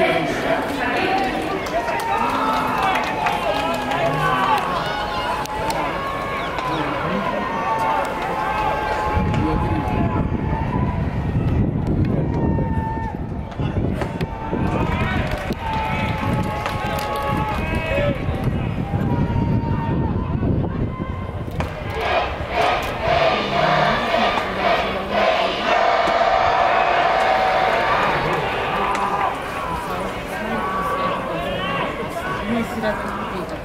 Amém. 見知らずの